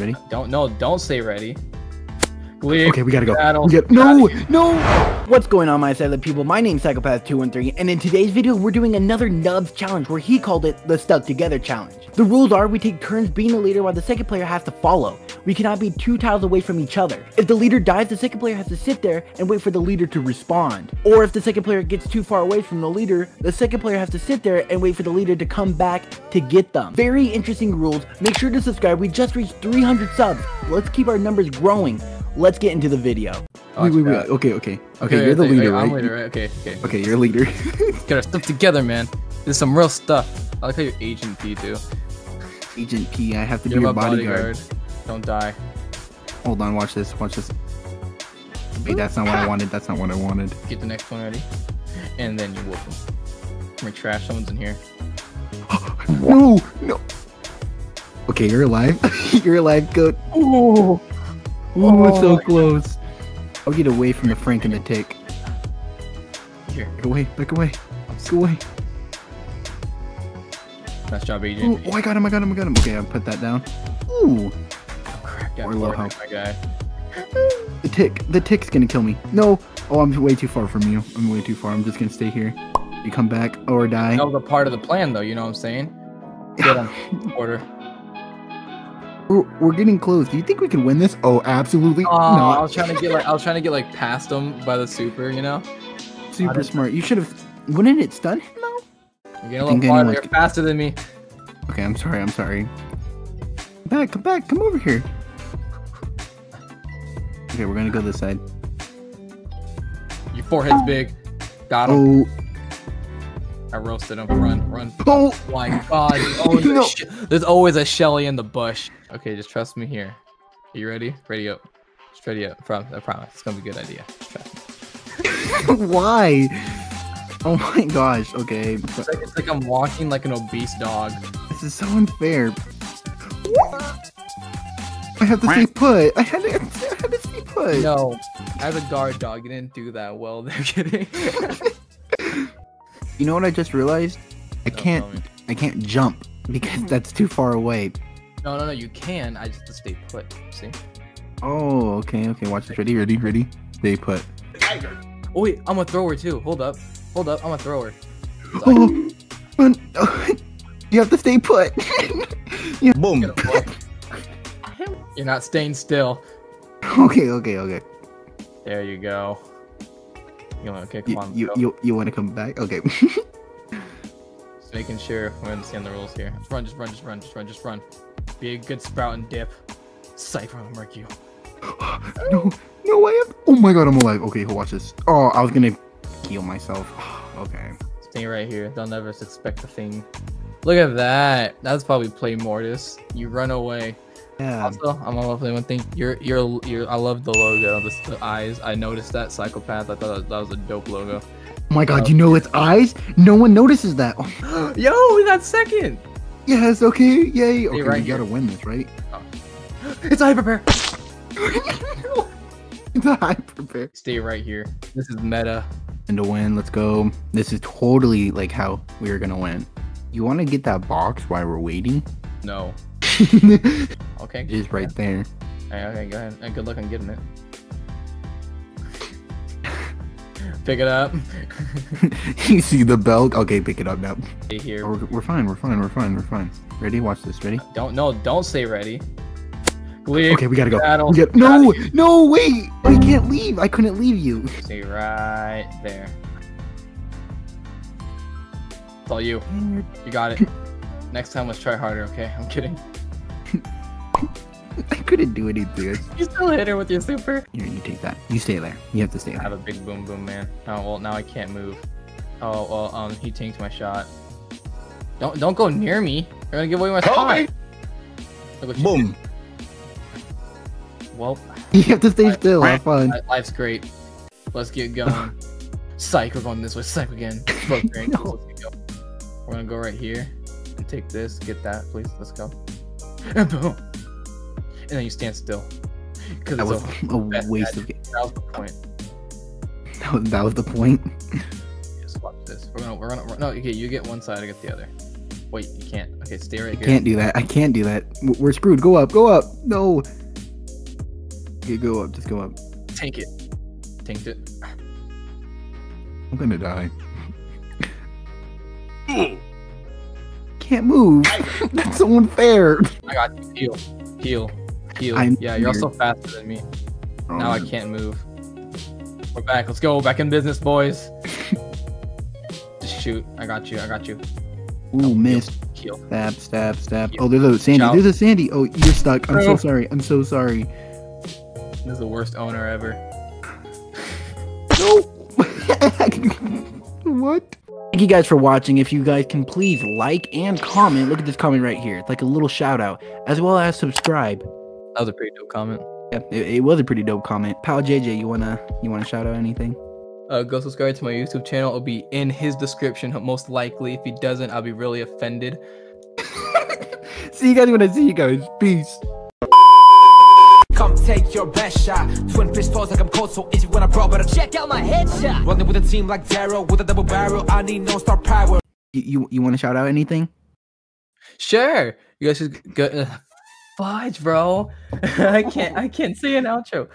Ready? Don't no, don't stay ready. Glee, Okay, we gotta go. battle, We got- no, no. What's going on, my silent people? My name's Psychopath213, and in today's video, we're doing another Nubbz challenge where he called it the Stuck Together challenge. The rules are we take turns being the leader while the second player has to follow. We cannot be two tiles away from each other. If the leader dies, the second player has to sit there and wait for the leader to respond. Or if the second player gets too far away from the leader, the second player has to sit there and wait for the leader to come back to get them. Very interesting rules. Make sure to subscribe. We just reached 300 subs. Let's keep our numbers growing. Let's get into the video. Oh, wait, wait, wait. God. Okay, okay, okay. you're the leader, I'm right? leader, right? Okay, okay. Okay, you're leader. Get our stuff together, man. This is some real stuff. I like how you're Agent P too. Agent P, I have to be You're your bodyguard. bodyguard. Don't die. Hold on, watch this, watch this. Wait, that's not what I wanted. That's not what I wanted. Get the next one ready, and then you whoop them. Come here, trash. Someone's in here. No, no. Okay, you're alive. you're alive, goat. Oh, oh, so close. I'll get away from the Frank and the Tick. Here, Back away, back away, back away. nice job, Ooh, oh, I got him, I got him, I got him. Okay, I'll put that down. Ooh, That Or health. my guy. the Tick. The Tick's gonna kill me. No. Oh, I'm way too far from you. I'm way too far. I'm just gonna stay here. You come back or die. That was a part of the plan, though. You know what I'm saying? Get him. Order. We're, we're getting close. Do you think we can win this? Oh, absolutely Oh, I was trying to get like I was trying to get like past him by the super. You know? Super smart. You should have. Wouldn't it stun him though? You're getting a little farther. You're faster than me. Okay, I'm sorry. I'm sorry. Come back, come back, come over here. Okay, we're gonna go this side. Your forehead's big. Got him. Oh, I roasted him. Run, run. oh, oh my god, there's always, No. a there's always a Shelly in the bush. Okay, just trust me here. Are you ready? Ready up. Just ready up. I promise. It's gonna be a good idea. Why? Oh my gosh. Okay, It's like, it's like I'm walking like an obese dog. this is so unfair. I have to stay put. I had to, I had to stay put. No, as a guard dog, you didn't do that well. They're kidding. You know what I just realized? I No, can't. I can't jump because that's too far away. No, no, no. You can. I just have to stay put. See? Oh, okay, okay. Watch this. Ready, ready, ready. Stay put. Oh wait, I'm a thrower too. Hold up. Hold up. I'm a thrower. Oh, oh run. you have to stay put. Boom. Get him, boy. You're not staying still. okay, okay, okay. There you go. You want okay? Come You on. you go. you, you want to come back? Okay. Just making sure we understand the rules here. Just run, just run, just run, just run, just run. Be a good sprout and dip. Cypher will murk you. no, no, I have. Oh my god, I'm alive. Okay, watch this. Oh, I was gonna heal myself. okay. Stay right here. They'll never suspect a thing. Look at that. That's probably play Mortis. You run away. Yeah. Also, I'm gonna play one thing. You're, you're, you're. I love the logo. The, the eyes. I noticed that psychopath. I thought that was, that was a dope logo. Oh my god, uh, you know its eyes? No one notices that. Oh, Yo, we got second. yes. Okay. Yay. Okay, right we here. gotta win this, right? It's hyper prepare. it's a high prepare. Stay right here. This is meta. And to win, let's go. This is totally like how we are gonna win. You want to get that box while we're waiting? No. Okay. is right there. Hey, okay, go ahead. And good luck on getting it. Pick it up. you see the belt? Okay, pick it up now. Stay here. Oh, We're, we're fine. We're fine. We're fine. We're fine. Ready? Watch this. Ready? Don't no, don't stay ready. Leave. Okay, we gotta go. Battle. We no, no, wait! I can't leave. I couldn't leave you. Stay right there. It's all you. You got it. Next time, let's try harder. Okay, I'm kidding. I couldn't do anything. You still hit her with your super. Here, you take that. You stay there. You have to stay there. I have a big boom boom man. Oh well, now I can't move. Oh well, um, he tanked my shot. Don't don't go near me. You're gonna give away my spot. me. Look Boom. did. Well, You have to stay I- still. Have fun. life's great. Let's get going. Psych, we're going this way. Psych again. Both. No. Let's get going. We're gonna go right here and take this. Get that, please. Let's go. And boom. And then you stand still. Because That was a best waste of. game. that was the point. That was, that was the point. Just watch this. We're gonna, we're gonna, we're, no, okay, you get one side, I get the other. Wait, you can't. Okay, stay right here. Can't do that. I can't do that. We're screwed. Go up. Go up. No. Okay, go up. Just go up. Tank it. Tanked it. I'm gonna die. Can't move. That's so unfair. I got you. Heal. Heal. I'm yeah, you're also faster than me. Oh, now I can't move. We're back. Let's go. Back in business, boys. Just shoot. I got you. I got you. Ooh, missed. Heal. Stab, stab, stab. Oh, there's a Sandy. Shout. There's a Sandy. Oh, you're stuck. I'm so sorry. I'm so sorry. This is the worst owner ever. No. what? Thank you guys for watching. If you guys can please like and comment, look at this comment right here. It's like a little shout out, as well as subscribe. That was a pretty dope comment. Yeah, it, it was a pretty dope comment. Pal JJ, you wanna you wanna shout out anything? Uh, go subscribe to my YouTube channel. It'll be in his description, most likely. If he doesn't, I'll be really offended. see you guys when I see you guys. Peace. Come take your best shot. Twin pistols like I'm cold, so easy when I brawl, but I check out my headshot. Running with a team like Daryl with a double barrel. I need no star power. You you, you want to shout out anything? Sure. You guys should go. Uh, fudge, bro. I can't. I can't say an outro.